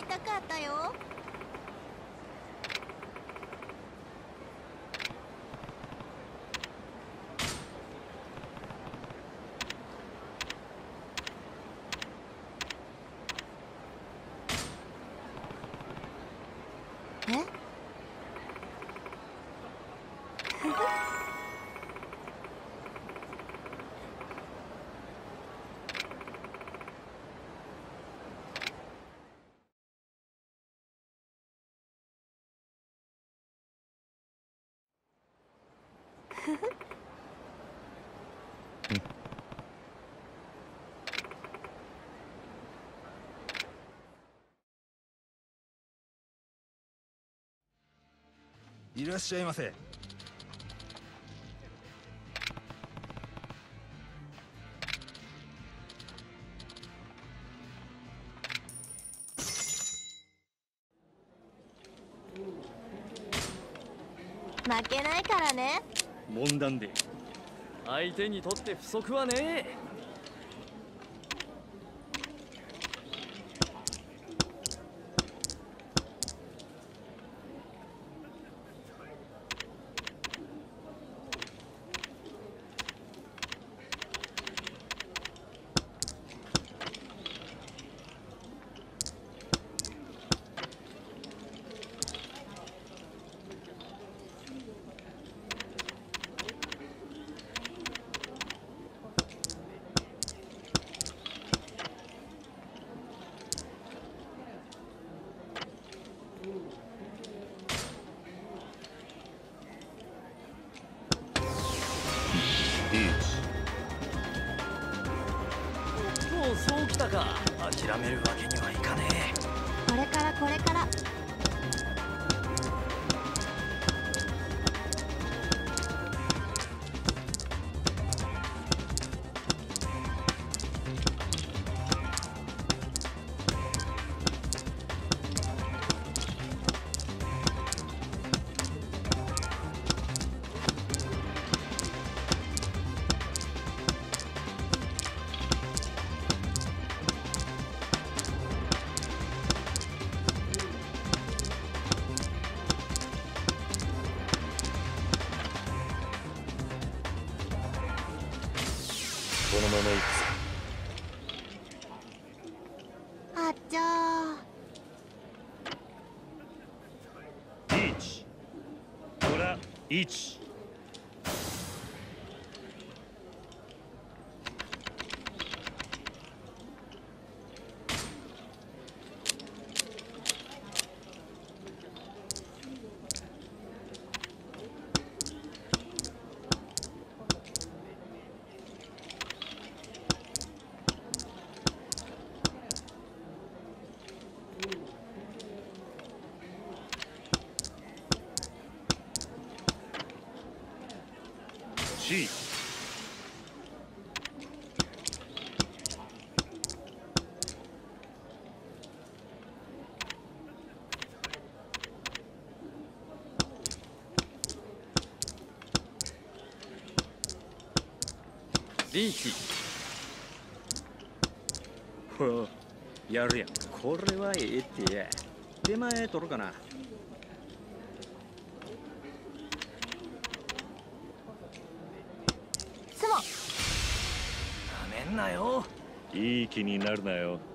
会いたかったよ。いらっしゃいませ。負けないからね。問題で。相手にとって不足はねえか諦めるわけにはいかねえ。これからこれから。ら14リーチほう。やるやん。これはええって。や出前取るかなスモなめなよ。いい気になるなよ。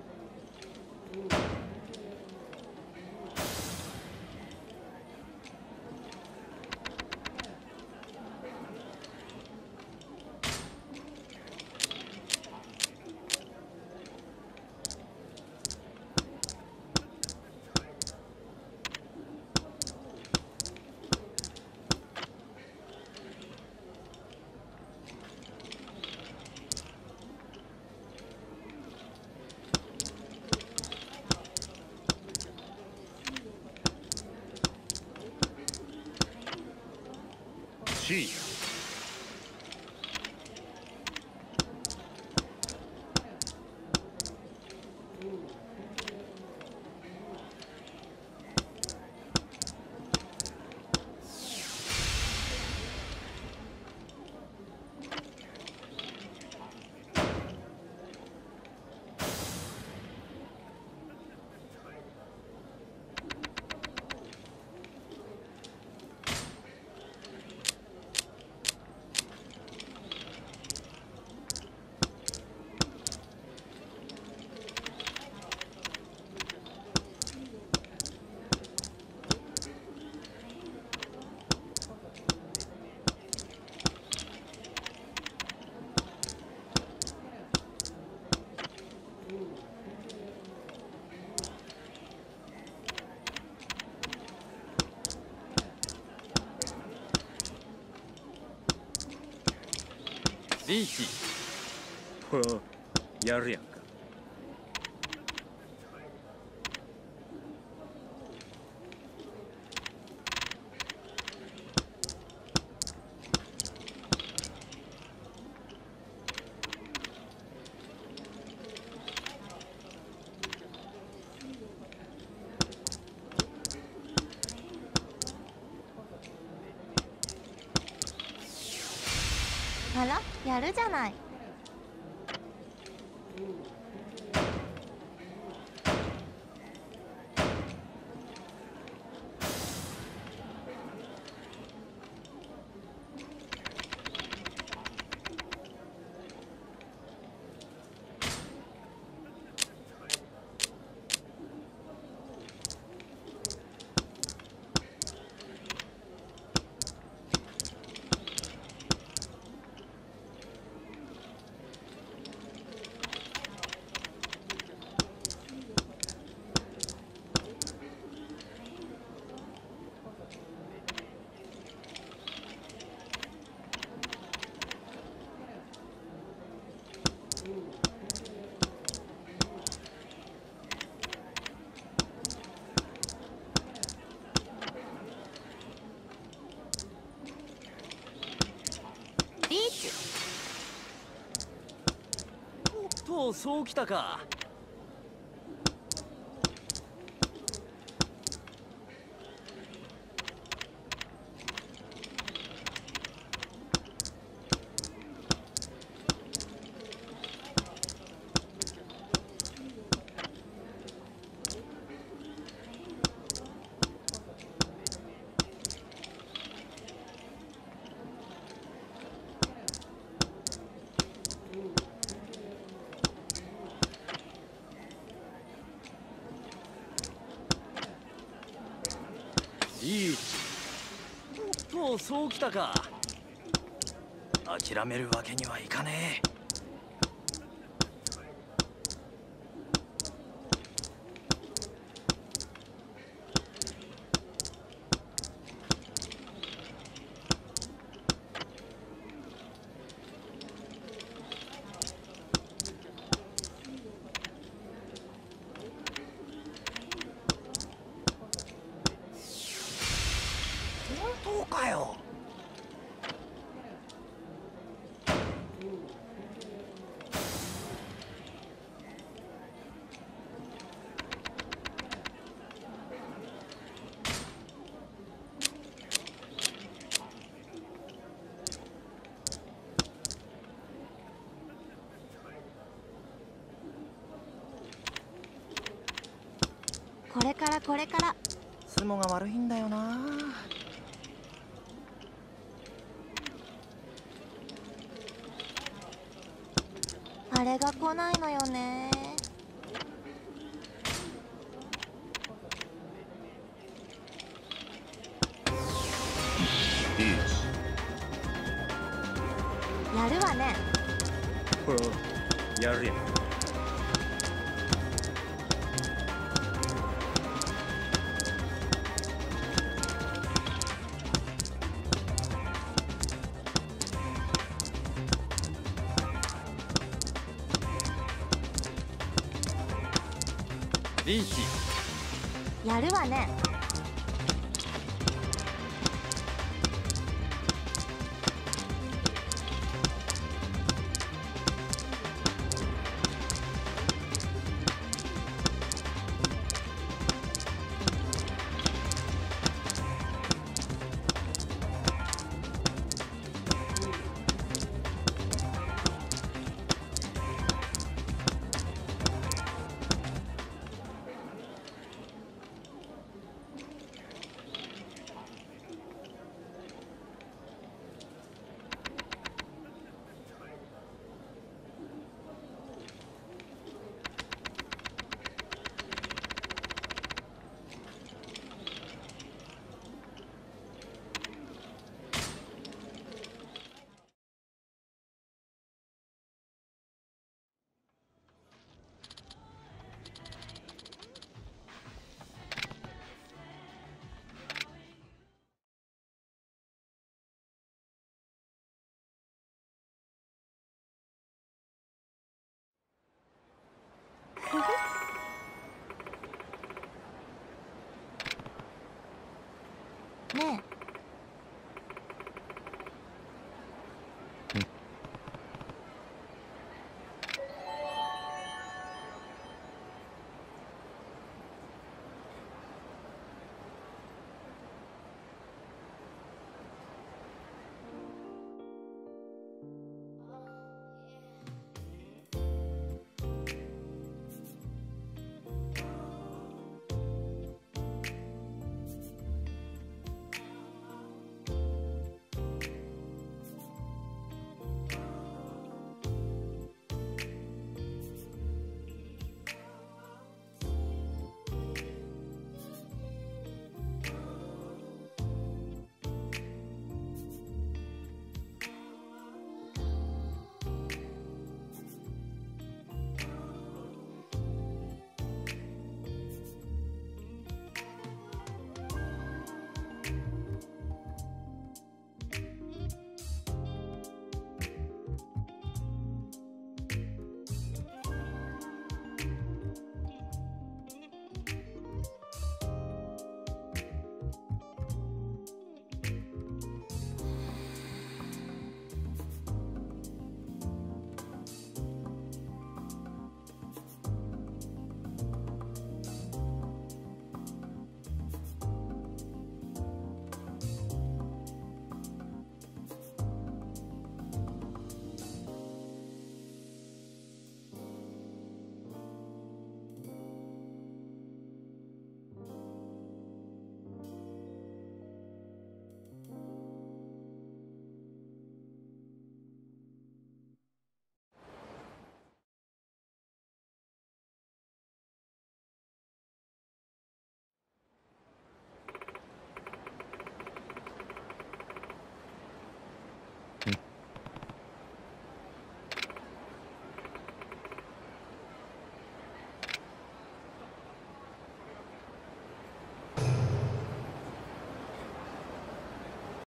やるやん。かあらやるじゃない。そうきたか。いいおっとそうきたか。諦めるわけにはいかねえ本当かよこれからこれから。相撲が悪いんだよな。あれが来ないのよね。やるわね。やるやんリー。チやるわね。